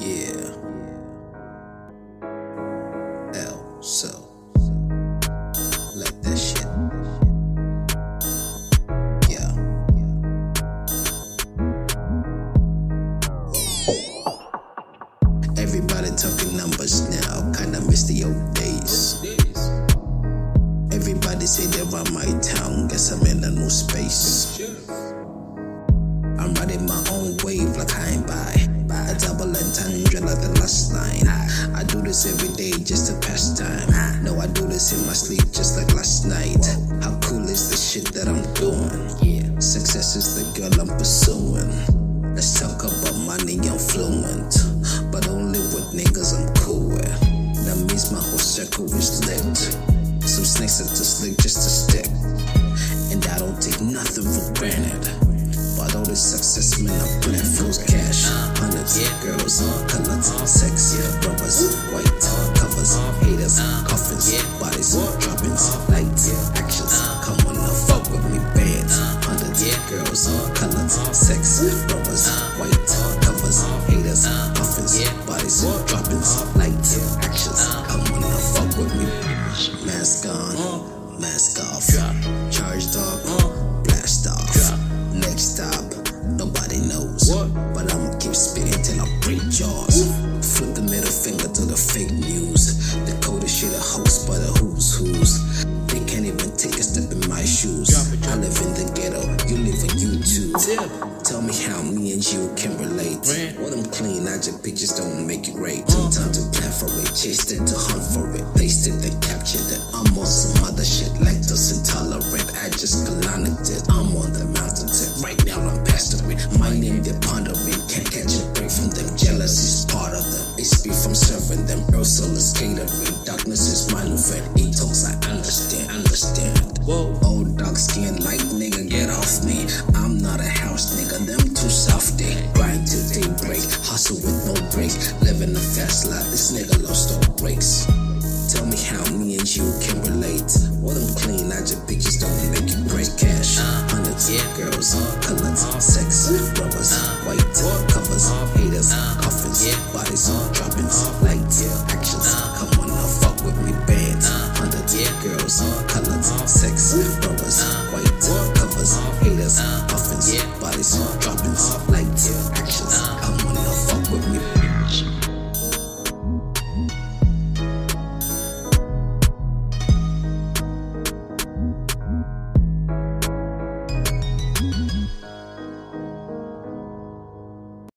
Yeah. L. So. Let that shit. Yeah. Everybody talking numbers now. Kinda miss the old days. Everybody say they're my town. Guess I'm in a new space. I'm riding my own wave like I ain't by. Double entendre like the last line. I do this every day just to pass time. No, I do this in my sleep just like last night. How cool is the shit that I'm doing? Success is the girl I'm pursuing. Let's talk about money, I'm fluent. But only with niggas I'm cool with. That means my whole circle is lit. Some snakes at the slick just to stick. And I don't take nothing for granted. But all this success, man, I plan flows cash. Hundreds, girls, colors, sex, brothers, white, covers, haters, coffins, bodies, droppings, lights, actions. Come on now, fuck with me, bands. Hundreds, girls, colors, sex, brothers, white, covers, haters, coffins, bodies, droppings, lights, actions. Come on now, fuck with me. Mask on, mask off, charged up, blast off. Next stop, nobody knows. But I'ma keep spitting till I break jaws. Flip the middle finger to the fake news. The coldest shit a host, but a who's who's. They can't even take a step in my shoes. I live in the ghetto, you live on YouTube. Tell me how me and you can relate. When I'm clean, I just pictures don't make it great. Took time to plan for it, chased it to hunt for it, placed it, It's from serving them. Ursula is catering. Darkness is my new friend. Ethos, I understand, understand. Whoa. Old dark skin, light nigga, get off me. I'm not a house nigga, them too softy. Grind till daybreak, hustle with no break. puffins. Yeah. Bodies all droppings, lights, actions. Come on now, fuck with me, bands. Under yeah. girls,